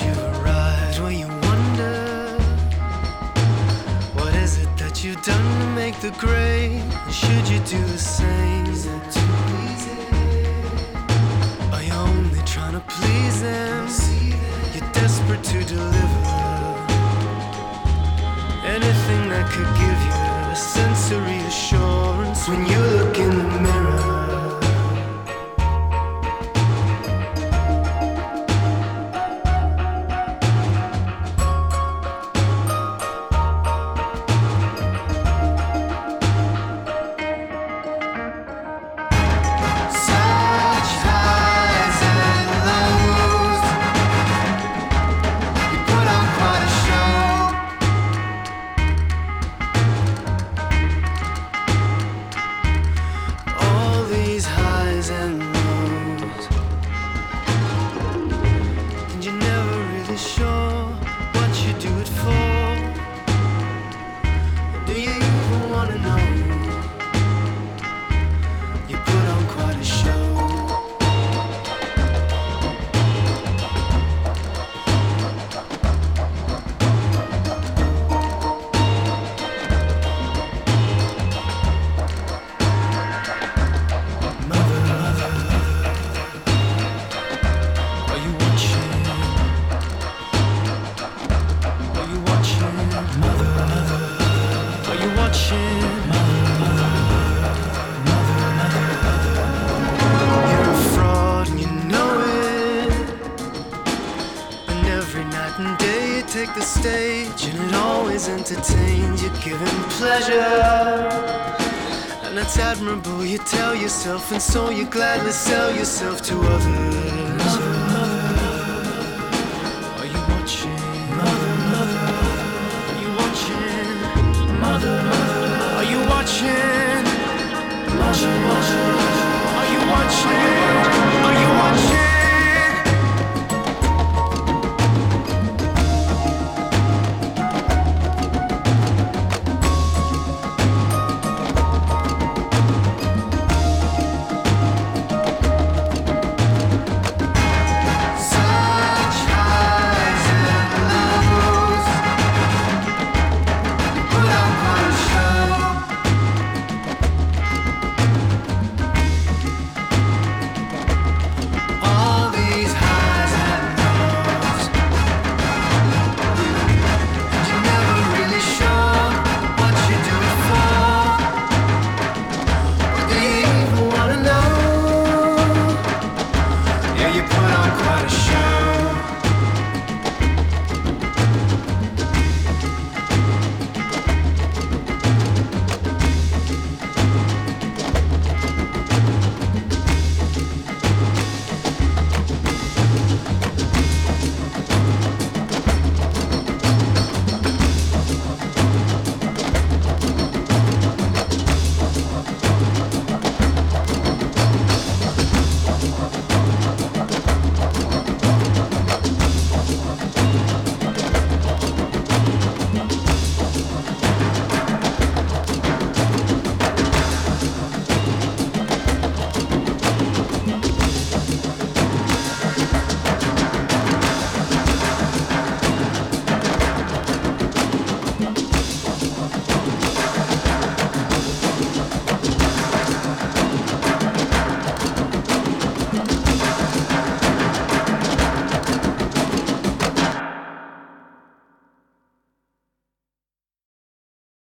You rise. when you wonder what is it that you've done to make the grade? Should you do the same? Is it too easy? Are you only trying to please them? You're desperate to deliver anything that could. Stage and it always entertains you, giving pleasure. And that's admirable, you tell yourself, and so you gladly sell yourself to others.